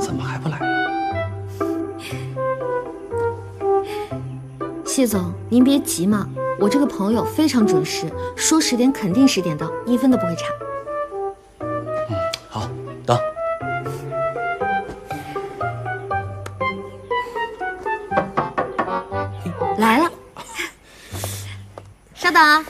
怎么还不来啊？谢总，您别急嘛，我这个朋友非常准时，说十点肯定十点到，一分都不会差。好，等。来了，稍等啊。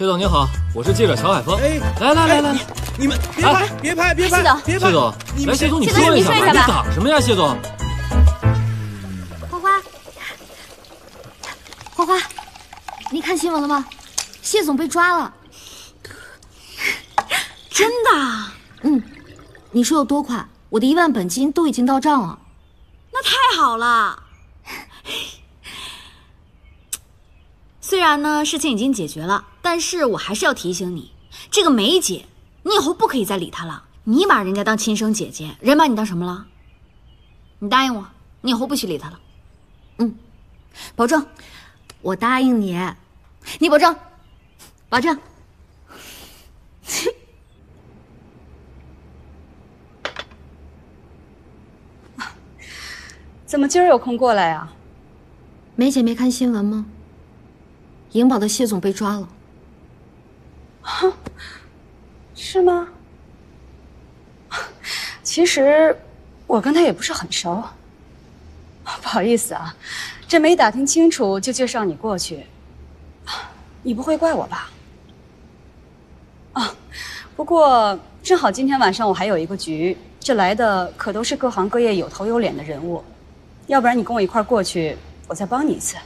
谢总您好，我是记者乔海峰。哎，来来来来，你们别拍，别拍，别拍，谢总别拍。谢总，来谢总你说一下吧，你说一下吧你等什么呀，谢总？花花，花花，你看新闻了吗？谢总被抓了。真的？嗯，你说有多快？我的一万本金都已经到账了。那太好了。虽然呢事情已经解决了，但是我还是要提醒你，这个梅姐，你以后不可以再理她了。你把人家当亲生姐姐，人把你当什么了？你答应我，你以后不许理她了。嗯，保证，我答应你，你保证，保证。怎么今儿有空过来呀、梅姐没看新闻吗？银宝的谢总被抓了。是吗？其实我跟他也不是很熟，不好意思啊，这没打听清楚就介绍你过去，你不会怪我吧？啊，不过正好今天晚上我还有一个局，这来的可都是各行各业有头有脸的人物，要不然你跟我一块过去，我再帮你一次。